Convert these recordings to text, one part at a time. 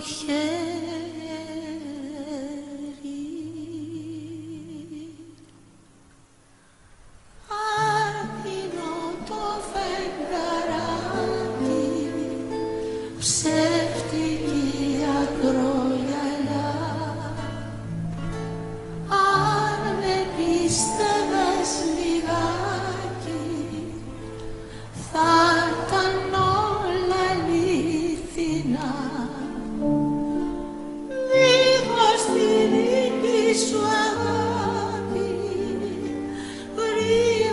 χέρι Άρθινο το φεγγαράκι dia.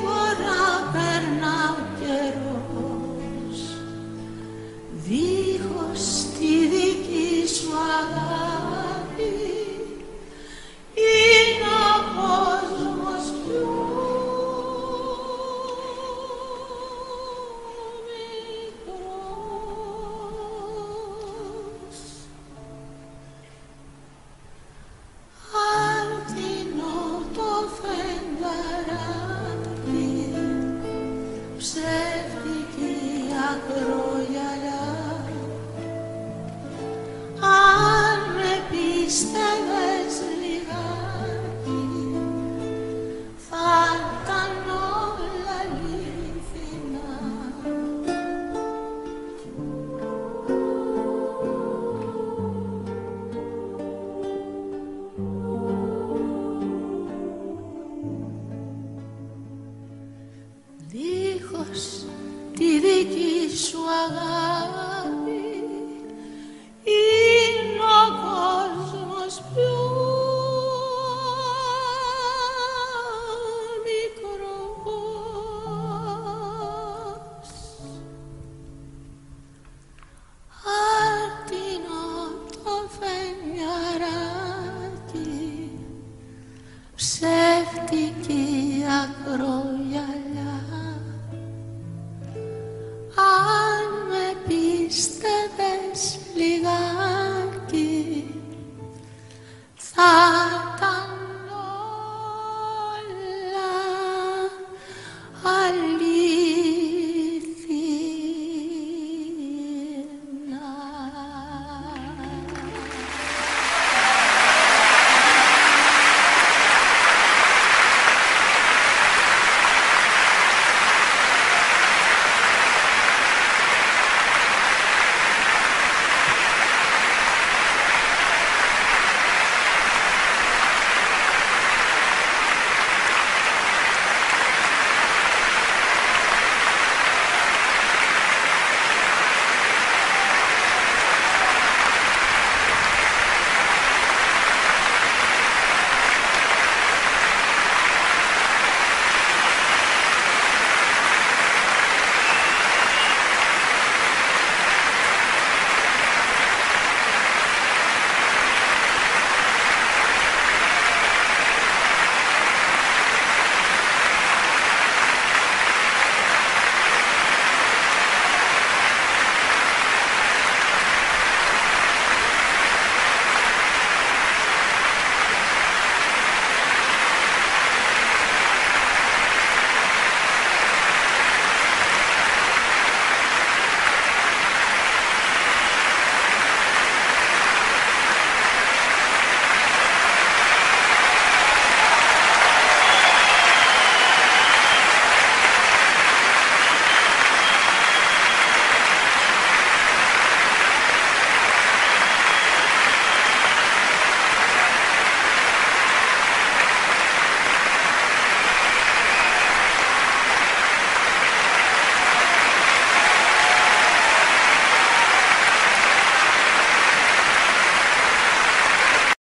está